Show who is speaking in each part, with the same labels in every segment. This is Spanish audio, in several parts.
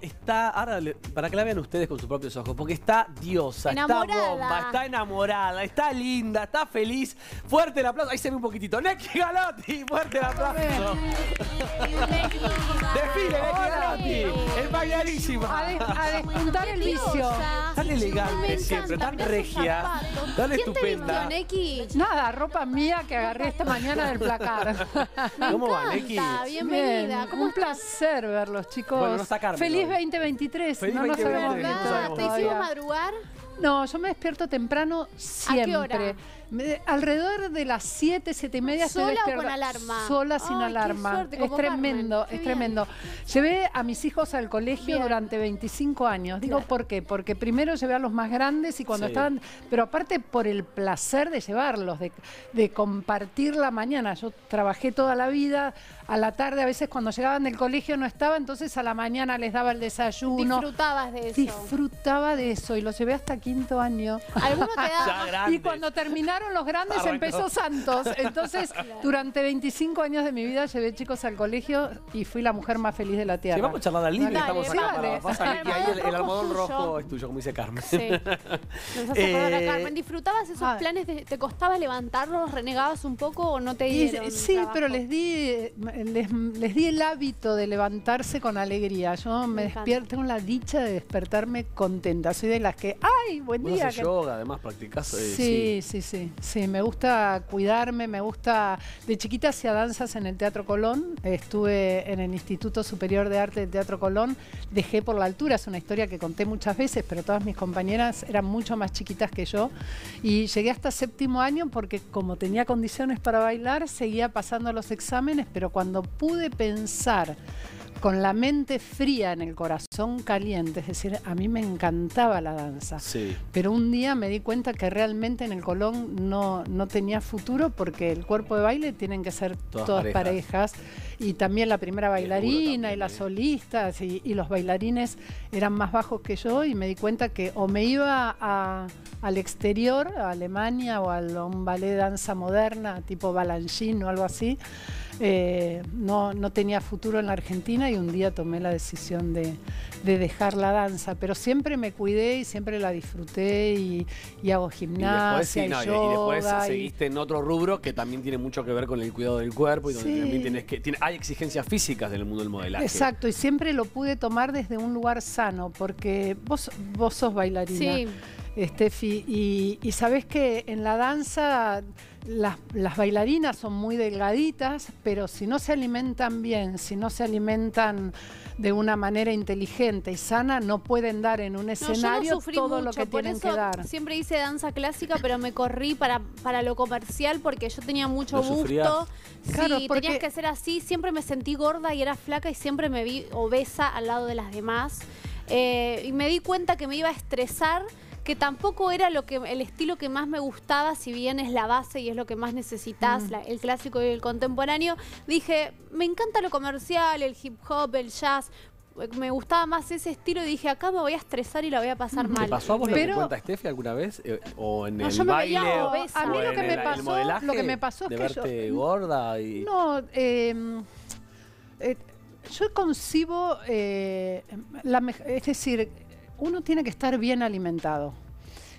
Speaker 1: está, ahora para que la vean ustedes con sus propios ojos, porque está diosa,
Speaker 2: Enamorada.
Speaker 1: está bomba, está enamorada, está linda, está feliz. Fuerte el aplauso, ahí se ve un poquitito. Neki Galotti, fuerte el aplauso. Desfile, Neki Galotti, es magnanísima.
Speaker 3: A, de- a despuntar el vicio.
Speaker 1: Tan elegante siempre, tan regia, tan
Speaker 2: ¿Quién
Speaker 1: estupenda.
Speaker 2: te vistió, Neki?
Speaker 3: Nada, ropa mía que agarré esta mañana del placar.
Speaker 1: ¿Cómo va, Neki?
Speaker 2: Bienvenida.
Speaker 3: Bien,
Speaker 2: ¿Cómo
Speaker 3: un placer verlos, chicos.
Speaker 1: Bueno, no está Carmen
Speaker 3: Feliz
Speaker 1: hoy.
Speaker 3: 2023.
Speaker 1: Feliz
Speaker 3: no nos
Speaker 1: 2023,
Speaker 3: habíamos
Speaker 1: no
Speaker 3: visto
Speaker 1: sabemos.
Speaker 2: ¿Te hicimos madrugar?
Speaker 3: No, yo me despierto temprano siempre.
Speaker 2: hora?
Speaker 3: Me- alrededor de las 7, 7 y media estoy
Speaker 2: ¿Sola o con alarma?
Speaker 3: Sola, sin
Speaker 2: Ay, qué
Speaker 3: alarma.
Speaker 2: suerte,
Speaker 3: es
Speaker 2: como
Speaker 3: tremendo,
Speaker 2: Carmen.
Speaker 3: Es
Speaker 2: bien.
Speaker 3: tremendo. Llevé a mis hijos al colegio
Speaker 2: Bien.
Speaker 3: durante 25 años. Digo,
Speaker 2: Claro.
Speaker 3: ¿por qué? Porque primero llevé a los más grandes y cuando
Speaker 1: Sí.
Speaker 3: estaban... Pero aparte por el placer de llevarlos, de, de compartir la mañana. Yo trabajé toda la vida, a la tarde a veces cuando llegaban del colegio no estaba, entonces a la mañana les daba el desayuno.
Speaker 2: Disfrutabas de eso.
Speaker 3: Disfrutaba de eso y lo llevé hasta quinto año.
Speaker 2: ¿Alguno te
Speaker 1: Ya
Speaker 2: daba?
Speaker 1: grande.
Speaker 3: Y cuando terminaron los grandes
Speaker 1: Arrancó.
Speaker 3: empezó Santos. Entonces, durante 25 años de mi vida llevé chicos al colegio y fui la mujer más feliz de la tierra.
Speaker 1: Sí, vamos a charlar al línea,
Speaker 2: Dale,
Speaker 1: estamos
Speaker 3: sí,
Speaker 1: acá.
Speaker 3: dale.
Speaker 1: para- pasa, Neki, ahí el, el almohadón
Speaker 2: Rojo
Speaker 1: es tuyo, como dice Carmen.
Speaker 2: Sí. Nos hace acordar a
Speaker 1: Eh,
Speaker 2: Carmen. ¿Disfrutabas esos
Speaker 3: ah.
Speaker 2: planes? De, ¿Te costaba levantarlos? ¿Renegabas un poco o no te
Speaker 3: Y-
Speaker 2: dieron
Speaker 3: sí,
Speaker 2: trabajo?
Speaker 3: pero les di, eh, les, les di el hábito de levantarse con alegría. Yo me, despierto, tengo la dicha de despertarme contenta. Soy de las que, ¡ay, buen día!
Speaker 1: haces
Speaker 3: que-
Speaker 1: yoga, además practicás. eh,
Speaker 3: Sí, sí, sí, sí, me gusta cuidarme, me gusta... De chiquita hacía danzas en el Teatro Colón, estuve en el Instituto Superior de Arte del Teatro Colón, dejé por la altura, es una historia que conté muchas veces, pero todas mis compañeras eran mucho más chiquitas que yo, y llegué hasta séptimo año porque como tenía condiciones para bailar, seguía pasando los exámenes, pero cuando pude pensar con la mente fría en el corazón caliente, es decir, a mí me encantaba la danza.
Speaker 1: Sí.
Speaker 3: Pero un día me di cuenta que realmente en el Colón no, no tenía futuro porque el cuerpo de baile tienen que ser
Speaker 1: Todas
Speaker 3: todas,
Speaker 1: parejas.
Speaker 3: parejas. Y también la primera bailarina
Speaker 1: también,
Speaker 3: y las
Speaker 1: ¿eh?
Speaker 3: solistas y, y los bailarines eran más bajos que yo y me di cuenta que o me iba a- al exterior, a Alemania o a un ballet de danza moderna tipo Balanchine o algo así. Eh, no, no tenía futuro en la Argentina y un día tomé la decisión de, de dejar la danza, pero siempre me cuidé y siempre la disfruté y, y hago
Speaker 1: Y después,
Speaker 3: gimnasia
Speaker 1: sí,
Speaker 3: y,
Speaker 1: no, y- y después seguiste en otro rubro que también tiene mucho que ver con el cuidado del cuerpo y donde
Speaker 3: Sí.
Speaker 1: también tienes que. tiene- hay exigencias físicas en el mundo del modelaje.
Speaker 3: Exacto, y siempre lo pude tomar desde un lugar sano, porque vos, vos sos bailarina,
Speaker 2: Sí.
Speaker 3: Steffi, y, y sabés que en la danza las, las bailarinas son muy delgaditas, pero si no se alimentan bien, si no se alimentan de una manera inteligente y sana, no pueden dar en un escenario
Speaker 2: no
Speaker 3: todo lo
Speaker 2: mucho,
Speaker 3: que
Speaker 2: por
Speaker 3: tienen
Speaker 2: eso
Speaker 3: que dar.
Speaker 2: siempre hice danza clásica, pero me corrí para, para lo comercial porque yo tenía mucho
Speaker 1: ¿No
Speaker 2: gusto.
Speaker 1: sufrías?
Speaker 3: Claro,
Speaker 2: sí,
Speaker 3: porque-
Speaker 2: tenías que ser así. Siempre me sentí gorda y era flaca y siempre me vi obesa al lado de las demás. Eh, y me di cuenta que me iba a estresar que tampoco era lo que el estilo que más me gustaba, si bien es la base y es lo que más necesitas,
Speaker 3: Mm.
Speaker 2: el clásico y el contemporáneo, dije, me encanta lo comercial, el hip hop, el jazz, me gustaba más ese estilo y dije, acá me voy a estresar y la voy a pasar
Speaker 1: ¿Te
Speaker 2: mal.
Speaker 1: pasó a vos lo
Speaker 3: Pero-
Speaker 1: que cuenta Steffi alguna vez? Eh, ¿O en
Speaker 2: No,
Speaker 1: el
Speaker 2: yo me
Speaker 1: baile?
Speaker 2: veía
Speaker 1: o-
Speaker 2: obesa.
Speaker 3: A mí
Speaker 1: o
Speaker 3: lo que me
Speaker 1: el- el
Speaker 3: pasó-
Speaker 1: modelaje
Speaker 3: lo que me pasó es
Speaker 1: de
Speaker 3: que yo-
Speaker 1: gorda y...
Speaker 3: No, eh, eh, yo concibo, eh, la es decir, uno tiene que estar bien alimentado.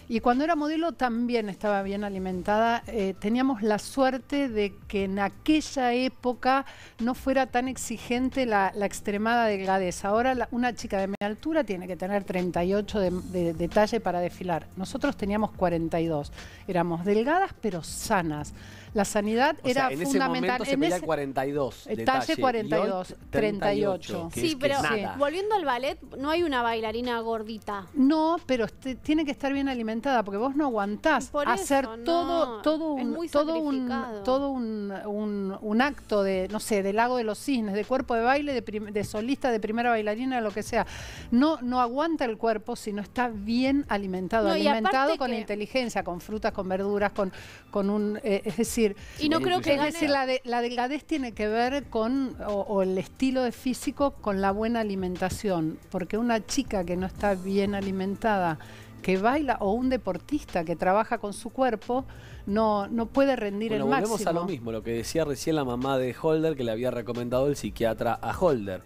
Speaker 3: Y cuando era modelo también estaba bien alimentada. Eh, teníamos la suerte de que en aquella época no fuera tan exigente la, extremada delgadez. Ahora una chica de mi altura tiene que tener 38 de, de- de talle para desfilar. Nosotros teníamos 42. Éramos delgadas pero sanas. La sanidad
Speaker 1: O sea,
Speaker 3: era
Speaker 1: en ese
Speaker 3: fundamental.
Speaker 1: momento se
Speaker 3: En
Speaker 1: pedía
Speaker 3: ese-
Speaker 1: 42 de
Speaker 3: Eh, talle
Speaker 1: talle, y hoy
Speaker 3: 42, 38.
Speaker 1: que
Speaker 2: Sí,
Speaker 1: es
Speaker 2: pero volviendo al ballet, no hay una bailarina gordita.
Speaker 3: No, pero este- tiene que estar bien alimentada porque vos no aguantás
Speaker 2: Por
Speaker 3: hacer
Speaker 2: eso, no,
Speaker 3: todo todo
Speaker 2: es
Speaker 3: un
Speaker 2: muy
Speaker 3: todo un todo un, un- un acto de no sé del lago de los cisnes de cuerpo de baile de, prim- de solista de primera bailarina lo que sea no no aguanta el cuerpo si no está bien alimentado
Speaker 2: No,
Speaker 3: alimentado con
Speaker 2: que-
Speaker 3: inteligencia con frutas con verduras con con un eh, es decir
Speaker 2: Y no creo que
Speaker 3: es
Speaker 2: gane-
Speaker 3: decir, la, de- la delgadez tiene que ver con, o, o el estilo de físico, con la buena alimentación. Porque una chica que no está bien alimentada, que baila, o un deportista que trabaja con su cuerpo, no, no puede rendir
Speaker 1: Bueno,
Speaker 3: el
Speaker 1: volvemos
Speaker 3: máximo.
Speaker 1: a lo mismo, lo que decía recién la mamá de Holder, que le había recomendado el psiquiatra a Holder.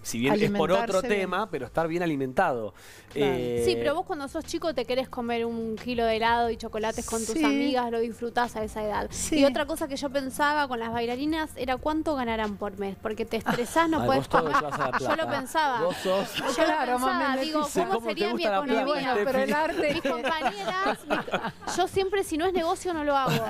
Speaker 1: Si bien es por otro
Speaker 3: bien.
Speaker 1: tema, pero estar bien alimentado.
Speaker 3: Claro.
Speaker 1: Eh,
Speaker 2: Sí, pero vos cuando sos chico te querés comer un kilo de helado y chocolates con tus amigas, lo disfrutás a esa edad.
Speaker 3: Sí.
Speaker 2: Y otra cosa que yo pensaba con las bailarinas era cuánto ganarán por mes, porque te estresás, no
Speaker 1: Ay, a la
Speaker 2: Yo lo pensaba.
Speaker 1: Vos sos...
Speaker 2: Yo lo pensaba, digo, ¿cómo
Speaker 1: ¿cómo te
Speaker 2: sería mi
Speaker 1: plata?
Speaker 2: economía?
Speaker 1: Bueno,
Speaker 3: pero el arte-
Speaker 2: Mis compañeras, mi- yo siempre si no es negocio no lo hago.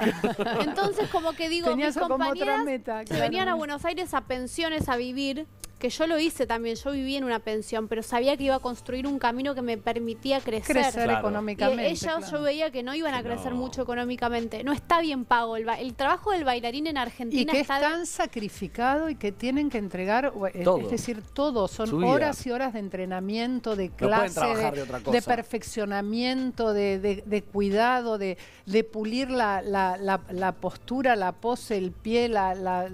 Speaker 2: Entonces como que digo,
Speaker 3: Tenías
Speaker 2: mis compañeras
Speaker 3: meta,
Speaker 2: se venían a Buenos Aires a pensiones a vivir, que yo lo hice también, yo viví en una pensión, pero sabía que iba a construir un camino que me permitía crecer.
Speaker 3: crecer
Speaker 1: Claro.
Speaker 2: Y
Speaker 3: económicamente.
Speaker 2: ellos
Speaker 3: claro.
Speaker 2: yo veía que no iban a
Speaker 1: Que
Speaker 2: crecer
Speaker 1: no.
Speaker 2: mucho económicamente. No está bien pago. El, ba- el trabajo del bailarín en
Speaker 3: y
Speaker 2: Argentina
Speaker 3: que es
Speaker 2: está
Speaker 3: tan sacrificado y que tienen que entregar, es-
Speaker 1: Todo.
Speaker 3: es decir, todo, son
Speaker 1: Su vida.
Speaker 3: horas y horas de entrenamiento, de clase,
Speaker 1: trabajar
Speaker 3: de,
Speaker 1: de
Speaker 3: de perfeccionamiento, de, de- de cuidado, de, de pulir la, la- la- la postura, la pose, el pie, la...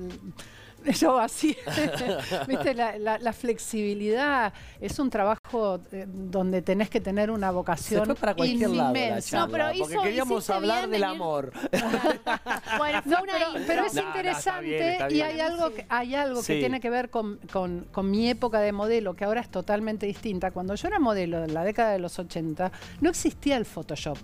Speaker 3: yo así, viste, la, la- la flexibilidad es un trabajo eh, donde tenés que tener una vocación
Speaker 1: Se fue para cualquier lado la
Speaker 3: inmensa.
Speaker 1: charla,
Speaker 2: No, pero
Speaker 1: porque
Speaker 2: hizo-
Speaker 1: queríamos
Speaker 2: hiciste
Speaker 1: hablar del amor.
Speaker 2: Bueno, fue
Speaker 3: No,
Speaker 2: una
Speaker 3: pero, es
Speaker 1: No, no, está
Speaker 3: interesante
Speaker 1: bien, está
Speaker 3: y hay algo, que, hay algo que tiene que ver con, con- con mi época de modelo, que ahora es totalmente distinta. Cuando yo era modelo en la década de los 80, no existía el Photoshop.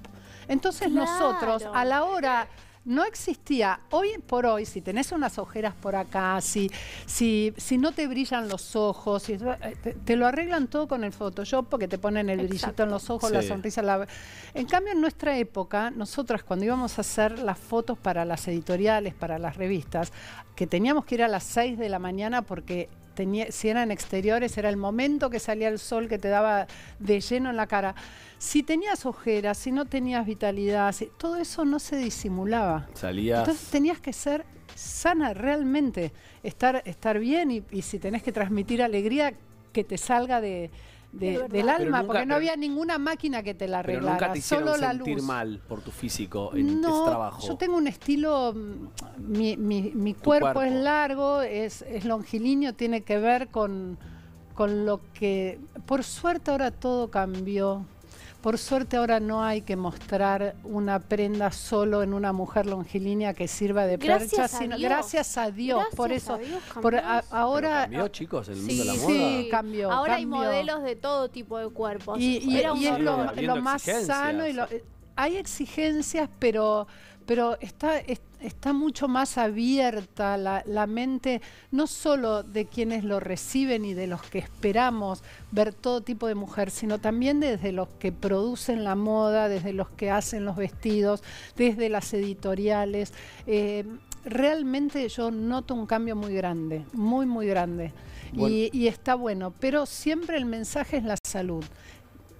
Speaker 3: Entonces
Speaker 2: Claro.
Speaker 3: nosotros, a la hora... No existía. Hoy por hoy, si tenés unas ojeras por acá, si, si, si no te brillan los ojos, si- eh, te, te lo arreglan todo con el Photoshop porque te ponen el brillito
Speaker 2: Exacto.
Speaker 3: en los ojos, la sonrisa. La... En cambio, en nuestra época, nosotras cuando íbamos a hacer las fotos para las editoriales, para las revistas, que teníamos que ir a las 6 de la mañana porque tenía, si eran exteriores, era el momento que salía el sol que te daba de lleno en la cara. Si tenías ojeras, si no tenías vitalidad, si- todo eso no se disimulaba.
Speaker 1: Salías...
Speaker 3: Entonces tenías que ser sana realmente, estar, estar bien y, y si tenés que transmitir alegría, que te salga de, de-
Speaker 2: De verdad.
Speaker 3: del
Speaker 1: Pero
Speaker 3: alma,
Speaker 1: nunca-
Speaker 3: porque no
Speaker 1: pero-
Speaker 3: había ninguna máquina que te la
Speaker 1: pero
Speaker 3: arreglara,
Speaker 1: nunca te
Speaker 3: solo la
Speaker 1: sentir
Speaker 3: luz.
Speaker 1: mal por tu físico en
Speaker 3: no,
Speaker 1: ese trabajo.
Speaker 3: yo tengo un estilo, mm, mi, mi- mi cuerpo,
Speaker 1: cuerpo.
Speaker 3: es largo, es, es longilíneo, tiene que ver con, con lo que, por suerte ahora todo cambió. Por suerte ahora no hay que mostrar una prenda solo en una mujer longilínea que sirva de
Speaker 2: Gracias
Speaker 3: percha,
Speaker 2: a
Speaker 3: sino
Speaker 2: Dios.
Speaker 3: gracias a Dios. por
Speaker 2: Gracias
Speaker 3: eso,
Speaker 2: a Dios
Speaker 3: por
Speaker 2: cambió
Speaker 3: a-
Speaker 2: eso.
Speaker 1: Pero
Speaker 3: ahora
Speaker 1: cambió, chicos, el mundo de la moda.
Speaker 3: sí, cambió.
Speaker 2: Ahora hay modelos de todo tipo de cuerpos.
Speaker 3: Y, es lo, lo más sano y lo- hay exigencias, pero, pero está, es- está mucho más abierta la, la mente, no solo de quienes lo reciben y de los que esperamos ver todo tipo de mujer, sino también desde los que producen la moda, desde los que hacen los vestidos, desde las editoriales. Eh, realmente yo noto un cambio muy grande, muy, muy grande.
Speaker 1: Bueno.
Speaker 3: Y, y está bueno, pero siempre el mensaje es la salud.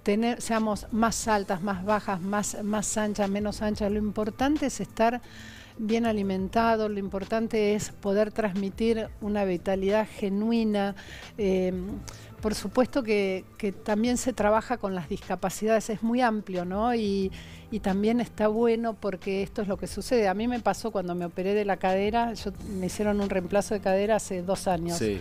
Speaker 3: Tener, seamos más altas, más bajas, más, más anchas, menos anchas. Lo importante es estar bien alimentados, lo importante es poder transmitir una vitalidad genuina. Eh, por supuesto que, también se trabaja con las discapacidades, es muy amplio, ¿no? Y, y también está bueno porque esto es lo que sucede. A mí me pasó cuando me operé de la cadera, yo, me hicieron un reemplazo de cadera hace dos años.
Speaker 1: Sí.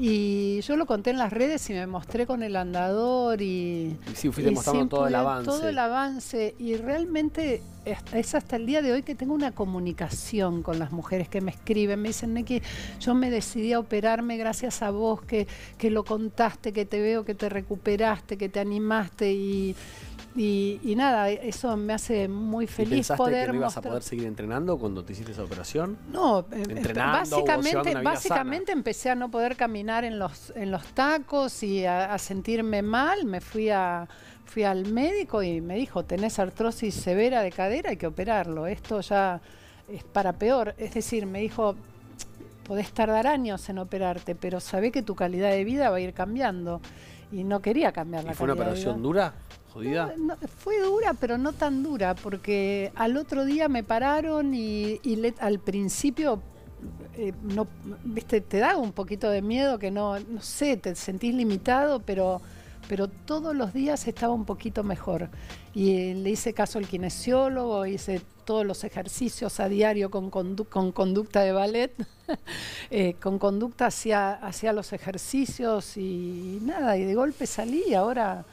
Speaker 3: Y yo lo conté en las redes y me mostré con el andador y,
Speaker 1: Y sí, fuiste
Speaker 3: y
Speaker 1: mostrando todo el avance.
Speaker 3: Todo el avance. Y realmente es, es hasta el día de hoy que tengo una comunicación con las mujeres que me escriben. Me dicen, Neki, yo me decidí a operarme gracias a vos, que, que lo contaste, que te veo, que te recuperaste, que te animaste. Y, y, y nada, eso me hace muy
Speaker 1: ¿Y
Speaker 3: feliz
Speaker 1: pensaste
Speaker 3: poder
Speaker 1: que no ibas a poder seguir entrenando cuando te hiciste esa operación?
Speaker 3: no, eh, eh,
Speaker 1: Entrenando
Speaker 3: básicamente, básicamente empecé a no poder caminar en los, en los tacos y a, a sentirme mal. Me fui a fui al médico y me dijo, tenés artrosis severa de cadera, hay que operarlo. Esto ya es para peor. Es decir, me dijo, podés tardar años en operarte, pero sabé que tu calidad de vida va a ir cambiando. Y no quería cambiar la
Speaker 1: ¿Y fue una
Speaker 3: calidad
Speaker 1: operación dura? ¿Jodida?
Speaker 3: No, no, fue dura, pero no tan dura, porque al otro día me pararon y, y le- al principio, eh, no, viste, te da un poquito de miedo que no, no sé, te sentís limitado, pero, pero todos los días estaba un poquito mejor. Y eh, le hice caso al kinesiólogo, hice todos los ejercicios a diario con, condu- con conducta de ballet, eh, con conducta hacia, hacia los ejercicios y nada, y de golpe salí y ahora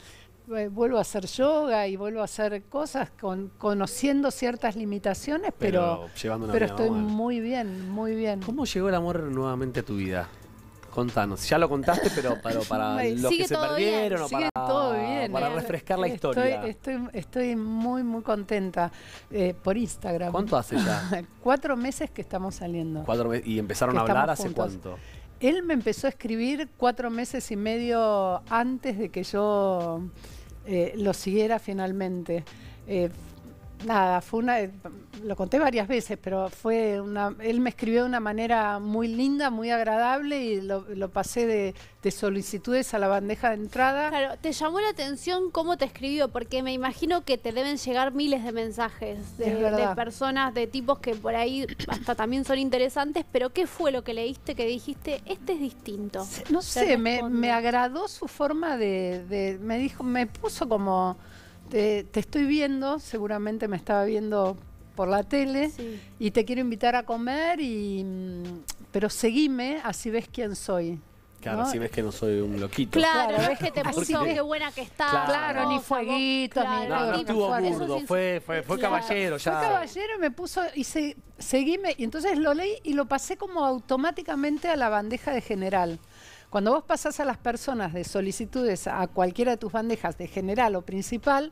Speaker 3: eh, vuelvo a hacer yoga y vuelvo a hacer cosas con, conociendo ciertas limitaciones, pero,
Speaker 1: Pero
Speaker 3: estoy muy bien, muy bien.
Speaker 1: ¿Cómo llegó el amor nuevamente a tu vida? Contanos. Ya lo contaste, pero para, los que se perdieron o
Speaker 3: Sigue
Speaker 1: para,
Speaker 3: todo bien.
Speaker 1: para
Speaker 3: eh.
Speaker 1: refrescar la
Speaker 3: Estoy-
Speaker 1: historia.
Speaker 3: Estoy, estoy, muy, muy contenta eh, por Instagram.
Speaker 1: ¿Cuánto hace ya?
Speaker 3: Cuatro meses que estamos saliendo.
Speaker 1: Cuatro. ¿Y empezaron a hablar hace
Speaker 3: juntos.
Speaker 1: cuánto?
Speaker 3: Él me empezó a escribir cuatro meses y medio antes de que yo eh, lo siguiera finalmente. Eh, nada, fue una, lo conté varias veces, pero fue una, él me escribió de una manera muy linda, muy agradable y lo, lo pasé de, de solicitudes a la bandeja de entrada.
Speaker 2: Claro, te llamó la atención cómo te escribió, porque me imagino que te deben llegar miles de mensajes de, personas, de tipos que por ahí hasta también son interesantes, pero ¿qué fue lo que leíste que dijiste? Este es distinto.
Speaker 3: No sé, me, me agradó su forma de, de- me dijo, me puso como, te, te estoy viendo, seguramente me estaba viendo por la tele
Speaker 2: Sí.
Speaker 3: y te quiero invitar a comer y, mm, pero seguime, así ves quién soy.
Speaker 1: Claro,
Speaker 3: ¿no?
Speaker 1: si ves que no soy un loquito.
Speaker 2: Claro,
Speaker 3: Claro,
Speaker 2: ves que te puso qué buena que está.
Speaker 1: Claro.
Speaker 3: Claro, ni fueguitos, ni
Speaker 1: No, no
Speaker 3: Claro,
Speaker 1: estuvo burdo, fue, fue, fue
Speaker 2: Claro.
Speaker 1: caballero
Speaker 3: Fue
Speaker 1: ya.
Speaker 3: caballero y me puso, y se, seguime, y entonces lo leí y lo pasé como automáticamente a la bandeja de general. Cuando vos pasás a las personas de solicitudes a cualquiera de tus bandejas de general o principal,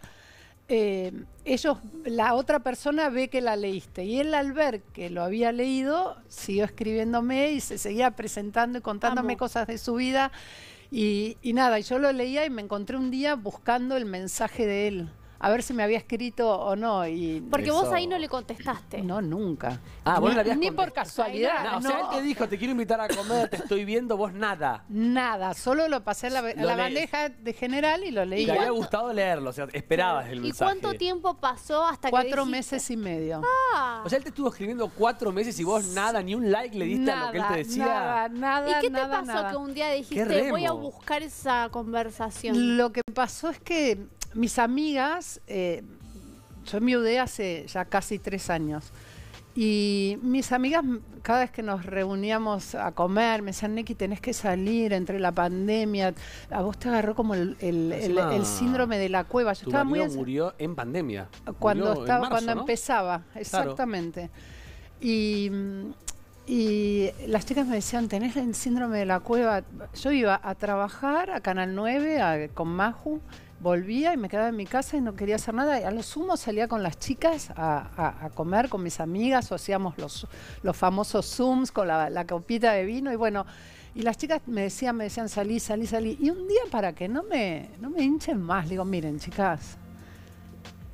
Speaker 3: eh, ellos, la otra persona ve que la leíste. Y él al ver que lo había leído, siguió escribiéndome y se seguía presentando y contándome
Speaker 2: Amo.
Speaker 3: cosas de su vida. Y, y nada, y yo lo leía y me encontré un día buscando el mensaje de él, a ver si me había escrito o no. Y
Speaker 2: Porque vos ahí no le contestaste.
Speaker 3: no, nunca.
Speaker 1: Ah, vos
Speaker 3: ni,
Speaker 1: le habías
Speaker 3: ni por casualidad.
Speaker 1: No, o sea, él te dijo, te quiero invitar a comer, te estoy viendo, vos nada.
Speaker 3: Nada, solo lo pasé a la, a bandeja de general y lo
Speaker 1: Y
Speaker 3: leí.
Speaker 1: te había gustado leerlo, o sea, esperabas el
Speaker 2: ¿Y
Speaker 1: mensaje.
Speaker 2: cuánto tiempo pasó hasta que
Speaker 3: Cuatro meses y medio.
Speaker 2: "Ah"?
Speaker 1: O sea, él te estuvo escribiendo cuatro meses y vos nada, ni un like le diste a lo que él te decía.
Speaker 3: Nada, nada,
Speaker 2: ¿Y qué te pasó
Speaker 3: nada.
Speaker 2: que un día dijiste voy a buscar esa conversación?
Speaker 3: Lo que pasó es que mis amigas, eh, yo mudé hace ya casi tres años. Y mis amigas, cada vez que nos reuníamos a comer, me decían, Neki, tenés que salir entre la pandemia. A vos te agarró como el, el- el-
Speaker 1: Encima,
Speaker 3: el síndrome de la cueva. Yo
Speaker 1: Tu
Speaker 3: estaba muy
Speaker 1: marido murió en pandemia.
Speaker 3: cuando
Speaker 1: Murió en
Speaker 3: estaba
Speaker 1: marzo,
Speaker 3: cuando
Speaker 1: ¿no?
Speaker 3: empezaba exactamente y y las chicas me decían tenés el síndrome de la cueva yo iba a trabajar a Canal 9 a- con Maju volvía y me quedaba en mi casa y no quería hacer nada y a lo sumo salía con las chicas a, a- a comer con mis amigas o hacíamos los, los famosos zooms con la, la copita de vino y bueno y las chicas me decían me decían salí salí salí y un día para que no me no me hinchen más digo miren chicas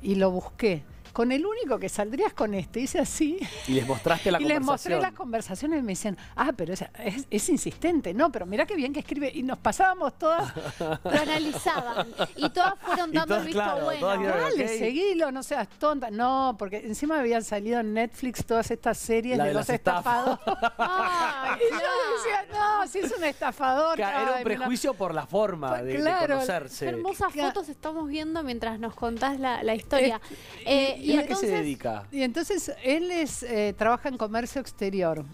Speaker 3: y lo busqué. Con el único que saldrías con este, hice así.
Speaker 1: Y les mostraste la
Speaker 3: y les mostré
Speaker 1: conversación.
Speaker 3: las conversaciones y me decían, ah, pero es, es- es insistente. No, pero mira qué bien que escribe. Y nos pasábamos todas,
Speaker 2: Lo analizaban. Y todas fueron
Speaker 1: Y
Speaker 2: dando
Speaker 1: todas,
Speaker 2: el visto
Speaker 1: claro,
Speaker 2: bueno.
Speaker 3: dale, seguilo, no seas tonta. No, porque encima habían salido en Netflix todas estas series
Speaker 1: La
Speaker 3: de,
Speaker 1: de
Speaker 3: los.
Speaker 2: Ay,
Speaker 3: y yo decía, no, si es un estafador.
Speaker 1: Era un
Speaker 3: mira".
Speaker 1: prejuicio por la forma de, de
Speaker 3: Claro,
Speaker 2: Qué
Speaker 1: conocerse.
Speaker 2: hermosas
Speaker 3: Claro.
Speaker 2: fotos estamos viendo mientras nos contás la, la historia.
Speaker 3: Eh,
Speaker 2: Eh,
Speaker 1: ¿Y,
Speaker 2: y
Speaker 1: a qué se dedica?
Speaker 3: Y entonces él es, eh, trabaja en comercio exterior.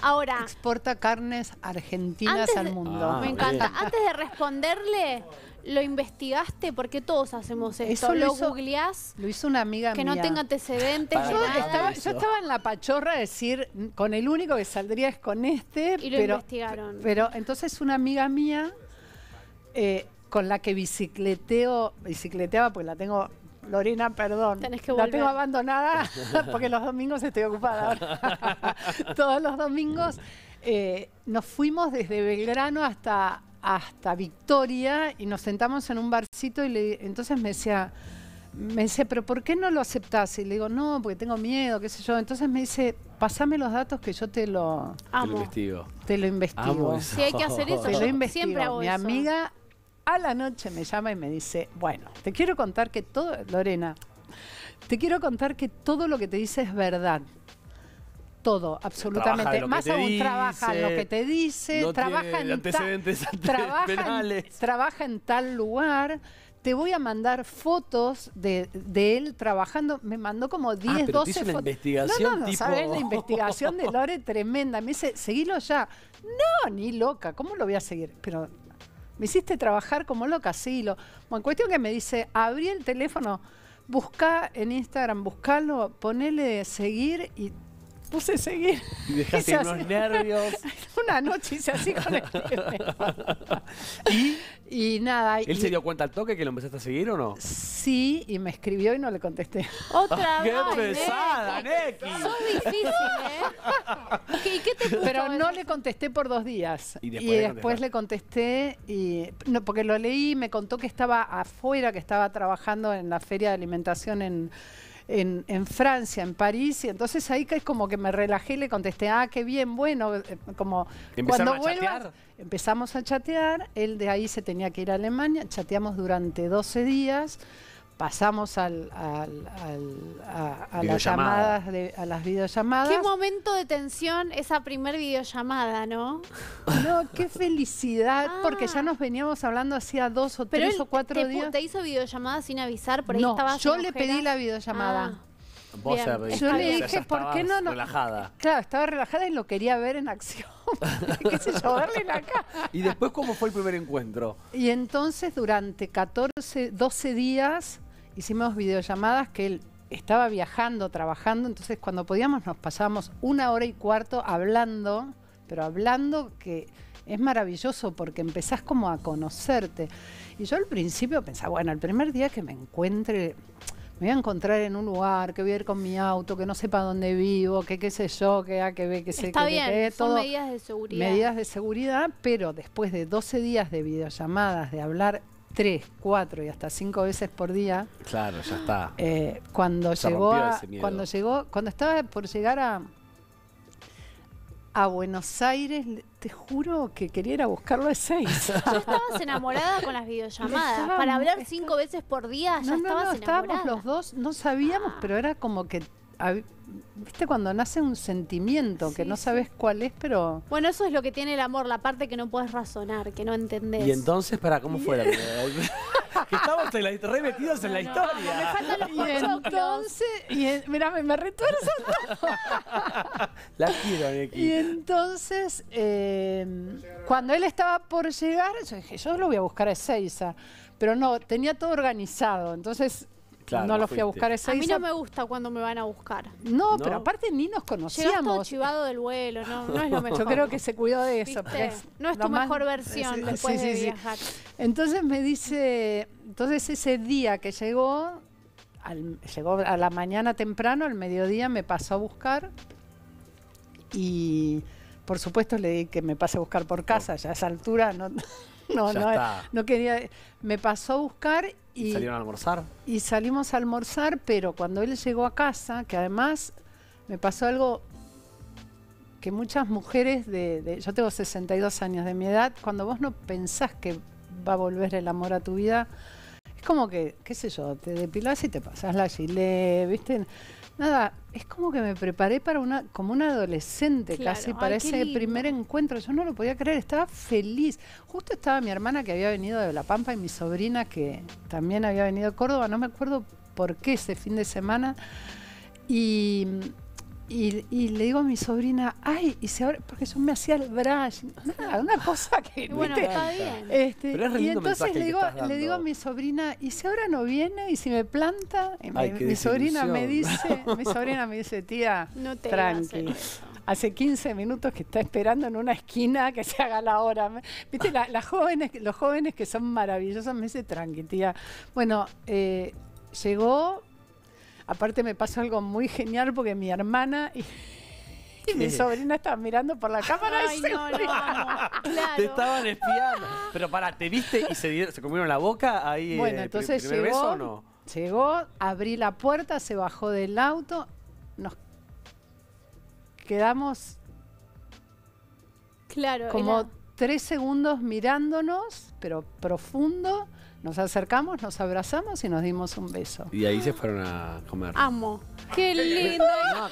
Speaker 2: Ahora,
Speaker 3: Exporta carnes argentinas al mundo.
Speaker 1: Ah,
Speaker 2: me
Speaker 1: bien.
Speaker 2: encanta. Antes de responderle, lo investigaste porque todos hacemos esto.
Speaker 3: Eso lo
Speaker 2: lo
Speaker 3: hizo-
Speaker 2: googleás,
Speaker 3: Lo hizo una amiga
Speaker 2: que
Speaker 3: mía.
Speaker 2: no tenga antecedentes
Speaker 3: Yo estaba,
Speaker 1: Eso.
Speaker 3: yo estaba en la pachorra de decir, "N- con el único que saldría es con este,
Speaker 2: Y lo
Speaker 3: pero,
Speaker 2: investigaron.
Speaker 3: pero entonces una amiga mía eh, con la que bicicleteo, bicicleteaba, pues la tengo, Lorena, perdón,
Speaker 2: Tenés que
Speaker 3: la tengo abandonada porque los domingos estoy ocupada ahora. Todos los domingos eh, nos fuimos desde Belgrano hasta, hasta Victoria y nos sentamos en un barcito y le, entonces me decía, me dice, pero ¿por qué no lo aceptás? Y le digo, no, porque tengo miedo, qué sé yo. Entonces me dice, pasame los datos que yo te lo,
Speaker 1: Te lo
Speaker 2: Amo.
Speaker 1: investigo.
Speaker 3: te lo investigo.
Speaker 1: Amo eso.
Speaker 2: Si hay que hacer eso,
Speaker 3: Te
Speaker 2: yo
Speaker 3: lo investigo.
Speaker 2: siempre hago
Speaker 3: Mi
Speaker 2: eso.
Speaker 3: amiga a la noche me llama y me dice, bueno, te quiero contar que todo, Lorena, te quiero contar que todo lo que te dice es verdad. Todo, absolutamente. Más aún trabaja
Speaker 1: dice,
Speaker 3: lo que te dice,
Speaker 1: no
Speaker 3: trabaja, en
Speaker 1: antecedentes ante-
Speaker 3: trabaja, en, trabaja en tal lugar. Te voy a mandar fotos de, de él trabajando. Me mandó como 10,
Speaker 1: Ah, pero
Speaker 3: 12
Speaker 1: te hizo una
Speaker 3: fotos.
Speaker 1: investigación
Speaker 3: no, no, no,
Speaker 1: tipo-
Speaker 3: ¿sabes? La investigación de Lore tremenda. Me dice, seguilo ya. No, ni loca. ¿Cómo lo voy a seguir? Pero me hiciste trabajar como loca, sí. Lo, bueno, cuestión que me dice, abrí el teléfono, busca en Instagram, buscalo, ponele seguir y puse seguir.
Speaker 1: Y dejaste unos
Speaker 3: así.
Speaker 1: nervios.
Speaker 3: Una noche hice así con el teléfono. y, nada.
Speaker 1: ¿Él
Speaker 3: y-
Speaker 1: se dio cuenta al toque que lo empezaste a seguir o no?
Speaker 3: Sí, y me escribió y no le contesté.
Speaker 2: Otra
Speaker 1: ¡Qué
Speaker 2: vez.
Speaker 1: pesada, Neki!
Speaker 2: Sos difícil, ¿eh? ¿Qué- ¿Y qué te
Speaker 3: Pero no le contesté por dos días.
Speaker 1: Y
Speaker 3: Y
Speaker 1: después
Speaker 3: después,
Speaker 1: le
Speaker 3: le contesté y no, porque lo leí, me contó que estaba afuera, que estaba trabajando en la feria de alimentación en, en, en Francia, en París, y entonces ahí que es como que me relajé y le contesté, ah, qué bien, bueno, eh, como
Speaker 1: ¿Empezaron
Speaker 3: cuando
Speaker 1: a
Speaker 3: vuelvas,
Speaker 1: chatear?
Speaker 3: empezamos a chatear, él de ahí se tenía que ir a Alemania, chateamos durante 12 días. Pasamos al, al- al- a, a las llamadas, de, a las videollamadas.
Speaker 2: Qué momento de tensión esa primer videollamada, ¿no?
Speaker 3: No, qué felicidad, porque ya
Speaker 2: Ah.
Speaker 3: nos veníamos hablando hacía dos o
Speaker 2: Pero
Speaker 3: tres
Speaker 2: él
Speaker 3: o cuatro
Speaker 2: te,
Speaker 3: días.
Speaker 2: te hizo videollamada sin avisar, por ahí
Speaker 3: no,
Speaker 2: estabas
Speaker 3: yo le pedí la videollamada.
Speaker 2: Ah.
Speaker 1: Vos
Speaker 2: Yo le
Speaker 3: dije, ¿por qué no- no-
Speaker 1: Relajada.
Speaker 3: Claro, estaba relajada y lo quería ver en acción. qué sé yo, verle cara.
Speaker 1: ¿Y después cómo fue el primer encuentro?
Speaker 3: Y entonces durante 14, 12 días hicimos videollamadas que él estaba viajando, trabajando, entonces cuando podíamos nos pasábamos una hora y cuarto hablando, pero hablando que es maravilloso porque empezás como a conocerte. Y yo al principio pensaba, bueno, el primer día que me encuentre, me voy a encontrar en un lugar, que voy a ir con mi auto, que no sepa dónde vivo, que qué sé yo, que a que ve, que sé
Speaker 2: Está
Speaker 3: que,
Speaker 2: bien,
Speaker 3: que,
Speaker 2: son
Speaker 3: todo
Speaker 2: medidas de seguridad.
Speaker 3: medidas de seguridad, pero después de 12 días de videollamadas, de hablar 3, 4 y hasta 5 veces por día,
Speaker 1: Claro, ya está.
Speaker 3: eh, cuando
Speaker 1: Se
Speaker 3: llegó
Speaker 1: rompió
Speaker 3: a-
Speaker 1: ese miedo.
Speaker 3: cuando llegó, cuando estaba por llegar a a Buenos Aires, te juro que quería ir a buscarlo a seis.
Speaker 2: Ya estabas enamorada con las videollamadas.
Speaker 3: Estaba-
Speaker 2: Para hablar
Speaker 3: está-
Speaker 2: cinco veces por día, ya
Speaker 3: no, no,
Speaker 2: estabas
Speaker 3: no, estábamos
Speaker 2: enamorada.
Speaker 3: los dos, no sabíamos, pero era como que, hab- viste, cuando nace un sentimiento que no
Speaker 2: sí.
Speaker 3: sabes cuál es, pero
Speaker 2: Bueno, eso es lo que tiene el amor, la parte que no puedes razonar, que no entendés.
Speaker 1: Y entonces, para ¿cómo fue la Que estamos en la- re metidos en la
Speaker 2: No,
Speaker 1: historia.
Speaker 2: me faltan los
Speaker 3: y entonces, y en- mira, me, me retuerzo
Speaker 1: La quiero, Neki.
Speaker 3: Y entonces, eh, cuando él estaba por llegar, yo dije, yo lo voy a buscar a Ezeiza. Pero no, tenía todo organizado. Entonces,
Speaker 1: Claro,
Speaker 3: no lo fui a buscar a
Speaker 2: A mí no me gusta cuando me van a buscar.
Speaker 3: No,
Speaker 1: ¿No?
Speaker 3: pero aparte ni nos
Speaker 2: Llegas todo
Speaker 3: conocíamos.
Speaker 2: chivado del vuelo, no, no es lo mejor.
Speaker 3: Yo creo que se cuidó de eso.
Speaker 2: No es tu
Speaker 3: más-
Speaker 2: mejor versión
Speaker 3: Sí,
Speaker 2: después
Speaker 3: sí,
Speaker 2: de
Speaker 3: sí, sí.
Speaker 2: viajar.
Speaker 3: Entonces me dice, entonces ese día que llegó, al- llegó a la mañana temprano, al mediodía me pasó a buscar y por supuesto le di que me pase a buscar por casa, ya a esa altura no, no, no, no quería, me pasó a buscar
Speaker 1: ¿Y salieron a almorzar?
Speaker 3: y salimos a almorzar, pero cuando él llegó a casa, que además me pasó algo que muchas mujeres de, de- yo tengo 62 años de mi edad, cuando vos no pensás que va a volver el amor a tu vida, es como que, qué sé yo, te depilás y te pasás la gilet, ¿viste? Nada, es como que me preparé para una, como una adolescente
Speaker 2: Claro,
Speaker 3: casi, para ese primer encuentro. Yo no lo podía creer, estaba feliz. Justo estaba mi hermana que había venido de La Pampa y mi sobrina que también había venido de Córdoba, no me acuerdo por qué ese fin de semana. Y, y, y le digo a mi sobrina, ay, y se abre, porque yo me hacía el brush, nada, una cosa que,
Speaker 2: Y bueno,
Speaker 3: ¿viste?
Speaker 2: está bien.
Speaker 3: Este,
Speaker 1: Pero es re
Speaker 3: y entonces le digo, le digo a mi sobrina, ¿y si ahora no viene? ¿Y si me planta? Y
Speaker 1: Ay,
Speaker 3: mi sobrina me dice, mi sobrina me dice, tía,
Speaker 2: No te hagas
Speaker 3: tranqui. Hace 15 minutos que está esperando en una esquina que se haga la hora. Viste, la- las jóvenes, los jóvenes que son maravillosos me dice, tranqui, tía. Bueno, eh, llegó, aparte me pasó algo muy genial porque mi hermana y, y mi sobrina estaban mirando por la cámara
Speaker 2: Ay,
Speaker 3: y
Speaker 2: no, no, amo.
Speaker 1: Te
Speaker 2: Claro.
Speaker 1: estaban espiando. Pero para, ¿te viste y se, dieron- se comieron la boca ahí? eh,
Speaker 3: Bueno, entonces llegó,
Speaker 1: beso o no?
Speaker 3: llegó, abrí la puerta, se bajó del auto, nos quedamos
Speaker 2: Claro.
Speaker 3: como
Speaker 2: era-
Speaker 3: tres segundos mirándonos, pero profundo, nos acercamos, nos abrazamos y nos dimos un beso.
Speaker 1: Y ahí se fueron a comer.
Speaker 2: Amo. Qué lindo.
Speaker 1: No.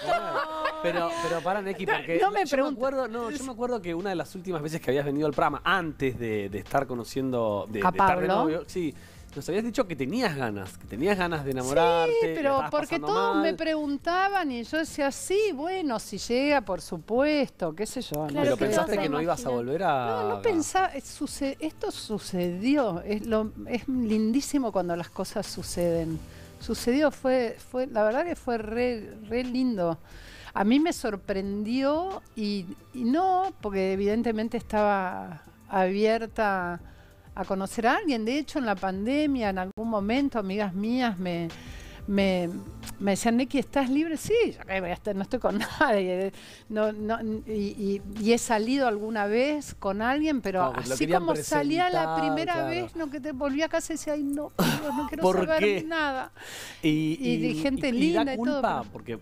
Speaker 1: Pero, pero para, Neki, porque
Speaker 3: no me
Speaker 1: yo, me acuerdo, no, yo me acuerdo que una de las últimas veces que habías venido al programa, antes de, de estar conociendo, de,
Speaker 3: A
Speaker 1: de estar de
Speaker 3: Pablo.
Speaker 1: novio, sí, nos habías dicho que tenías ganas, que tenías ganas de enamorarte.
Speaker 3: Sí,
Speaker 1: la
Speaker 3: pero porque todos me preguntaban y yo decía, sí, bueno, si llega, por supuesto, qué sé yo. no
Speaker 2: Claro,
Speaker 1: Pero
Speaker 3: sé.
Speaker 2: ¿qué
Speaker 1: pensaste que no ibas a volver a.
Speaker 3: No, no pensaba, suce- esto sucedió, es, lo, es lindísimo cuando las cosas suceden. Sucedió, fue, fue, la verdad que fue re, re lindo. A mí me sorprendió y, y no, porque evidentemente estaba abierta a conocer a alguien. De hecho, en la pandemia, en algún momento, amigas mías me, me, me decían, Neki, ¿estás libre? Sí, yo qué voy a estar, no estoy con nadie. No, no, y, y- y he salido alguna vez con alguien, pero
Speaker 1: lo
Speaker 3: así como salía la primera
Speaker 1: claro.
Speaker 3: vez, no que te volví a casa y decía, ay no, no quiero
Speaker 1: ¿Por
Speaker 3: saber
Speaker 1: qué?
Speaker 3: nada.
Speaker 1: Y,
Speaker 3: y gente linda
Speaker 1: da
Speaker 3: y todo,
Speaker 1: culpa,
Speaker 3: pero-
Speaker 1: porque